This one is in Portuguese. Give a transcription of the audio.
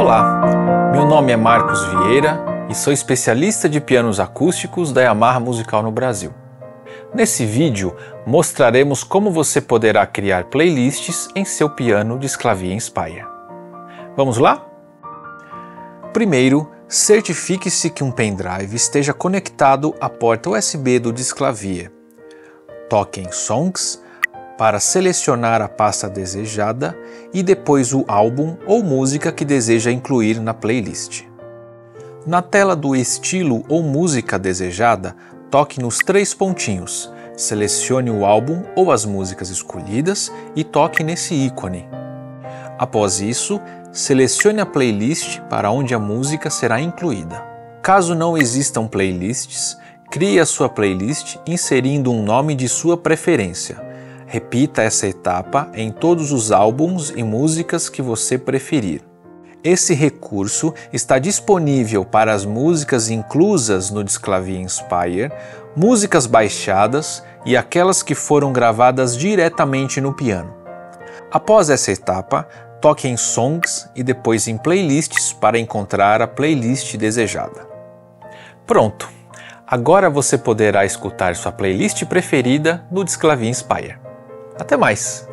Olá, meu nome é Marcos Vieira e sou especialista de pianos acústicos da Yamaha Musical no Brasil. Nesse vídeo mostraremos como você poderá criar playlists em seu piano de Sclavia Inspire. Vamos lá? Primeiro, certifique-se que um pendrive esteja conectado à porta USB do Disclavier. Toque em Songs para selecionar a pasta desejada e depois o álbum ou música que deseja incluir na playlist. Na tela do estilo ou música desejada, toque nos três pontinhos, selecione o álbum ou as músicas escolhidas e toque nesse ícone. Após isso, selecione a playlist para onde a música será incluída. Caso não existam playlists, crie a sua playlist inserindo um nome de sua preferência Repita essa etapa em todos os álbuns e músicas que você preferir. Esse recurso está disponível para as músicas inclusas no Disclavia Inspire, músicas baixadas e aquelas que foram gravadas diretamente no piano. Após essa etapa, toque em Songs e depois em Playlists para encontrar a playlist desejada. Pronto! Agora você poderá escutar sua playlist preferida no Disclavia Inspire. Até mais!